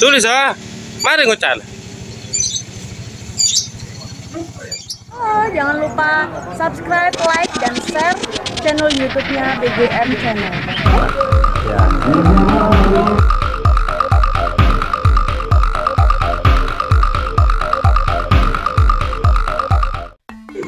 Tulis ah. Mari ngucal. Oh, jangan lupa subscribe, like, dan share channel YouTube-nya BGM Channel.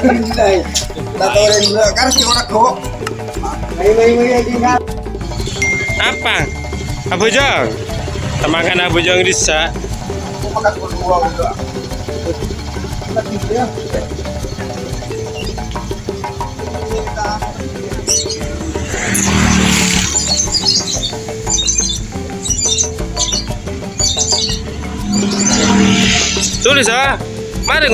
Onaon. Onaon. Gimana? Apa? Abu Jong. Temakan Abu Jong Risa. Tulis ah. Mari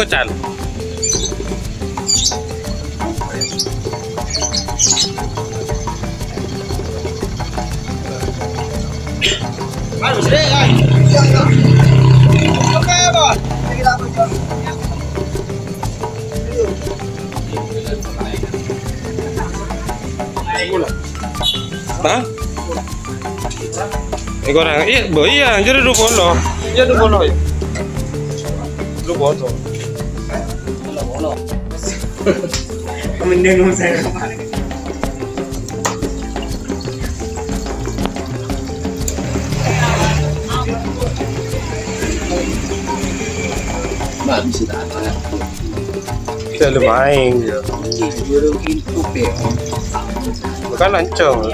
I was there, I. Okay, boy. Take it out, my job. Hah? Ego orang, iya, boy, iya, anjir lu bolo, iya lu bolo ya, lu bolo. Mending ngomong saya kemarin. Kita lumayan, bukan lancong.